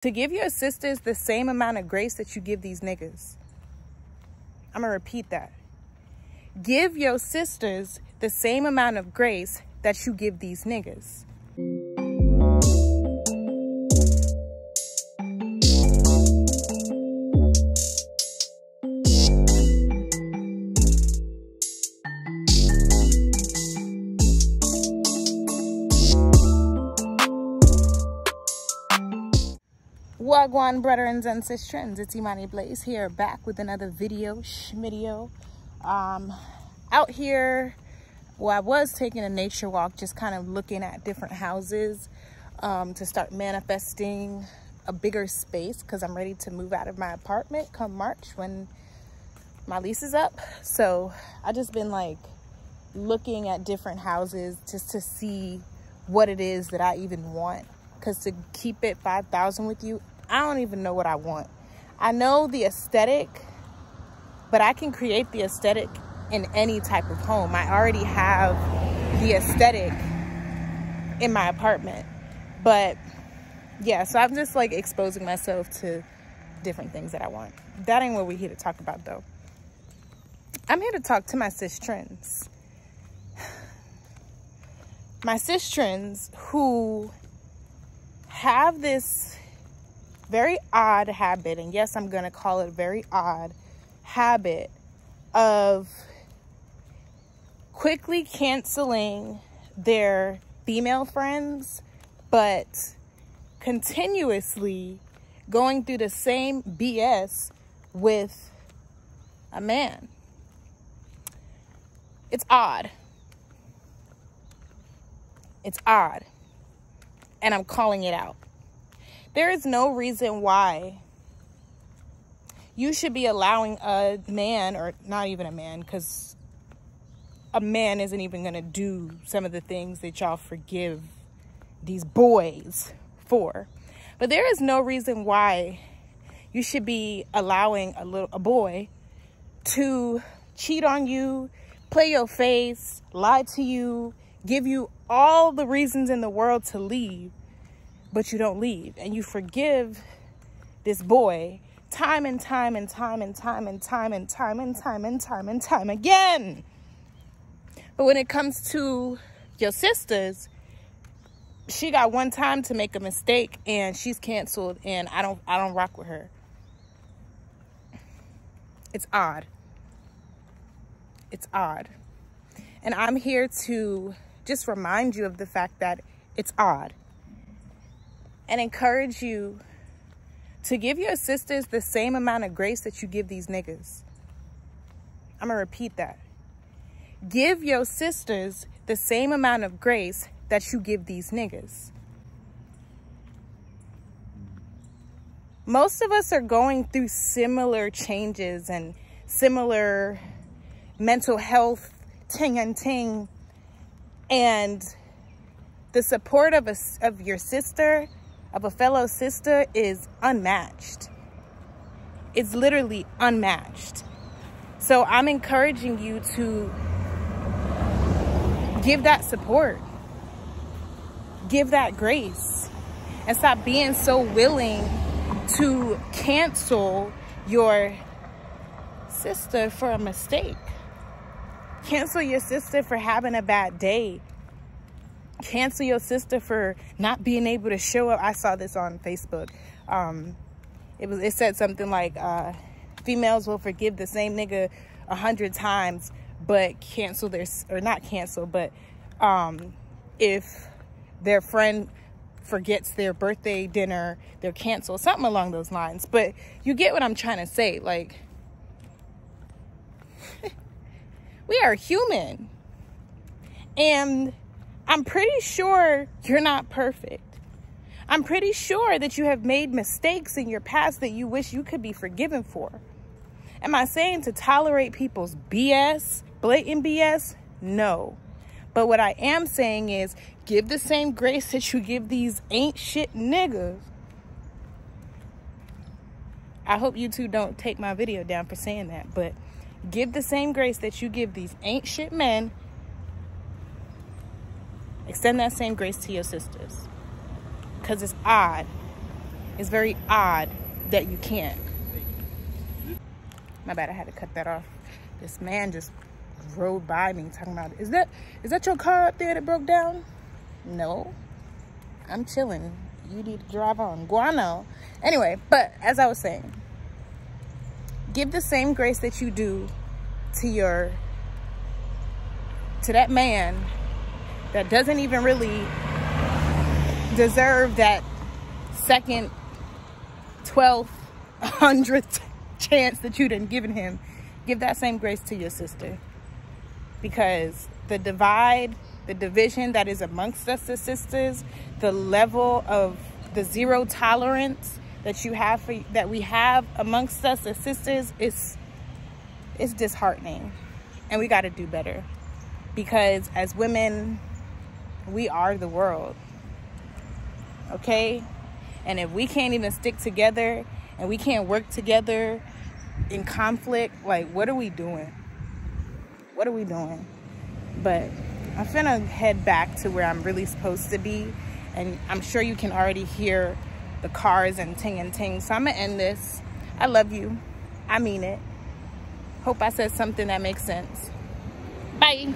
to give your sisters the same amount of grace that you give these niggas. I'm gonna repeat that. Give your sisters the same amount of grace that you give these niggas. Wagwan brethren and sisters, it's Imani Blaize here back with another video, schmidio. Um, out here, well, I was taking a nature walk, just kind of looking at different houses um, to start manifesting a bigger space because I'm ready to move out of my apartment come March when my lease is up. So I just been like looking at different houses just to see what it is that I even want because to keep it 5000 with you I don't even know what I want. I know the aesthetic, but I can create the aesthetic in any type of home. I already have the aesthetic in my apartment. But yeah, so I'm just like exposing myself to different things that I want. That ain't what we're here to talk about though. I'm here to talk to my cis trends. My cis trends who have this very odd habit, and yes, I'm going to call it very odd habit of quickly canceling their female friends, but continuously going through the same BS with a man. It's odd. It's odd. And I'm calling it out. There is no reason why you should be allowing a man, or not even a man, because a man isn't even going to do some of the things that y'all forgive these boys for. But there is no reason why you should be allowing a little a boy to cheat on you, play your face, lie to you, give you all the reasons in the world to leave but you don't leave and you forgive this boy time and time and time and time and time and time and time and time and time again. But when it comes to your sisters, she got one time to make a mistake and she's canceled and I don't I don't rock with her. It's odd. It's odd. And I'm here to just remind you of the fact that it's odd and encourage you to give your sisters the same amount of grace that you give these niggas. I'm going to repeat that. Give your sisters the same amount of grace that you give these niggas. Most of us are going through similar changes and similar mental health ting and ting. And the support of, a, of your sister of a fellow sister is unmatched. It's literally unmatched. So I'm encouraging you to give that support, give that grace, and stop being so willing to cancel your sister for a mistake. Cancel your sister for having a bad day cancel your sister for not being able to show up. I saw this on Facebook. Um, it was it said something like uh, females will forgive the same nigga a hundred times, but cancel their or not cancel, but um, if their friend forgets their birthday dinner, they're canceled, something along those lines. But you get what I'm trying to say. Like, we are human. And I'm pretty sure you're not perfect. I'm pretty sure that you have made mistakes in your past that you wish you could be forgiven for. Am I saying to tolerate people's BS, blatant BS? No. But what I am saying is give the same grace that you give these ain't shit niggas. I hope YouTube don't take my video down for saying that, but give the same grace that you give these ain't shit men Extend that same grace to your sisters. Because it's odd. It's very odd that you can't. My bad, I had to cut that off. This man just rode by me talking about, is that is that your car up there that broke down? No, I'm chilling. You need to drive on. Guano. Anyway, but as I was saying, give the same grace that you do to your to that man that doesn't even really deserve that second 12th 100th chance that you didn't given him. Give that same grace to your sister. Because the divide the division that is amongst us as sisters the level of the zero tolerance that you have for that we have amongst us as sisters is is disheartening. And we got to do better. Because as women we are the world okay? And if we can't even stick together and we can't work together in conflict like what are we doing? What are we doing? But i'm finna head back to where i'm really supposed to be and i'm sure you can already hear the cars and ting and ting. So i'm gonna end this. I love you. I mean it. Hope i said something that makes sense. Bye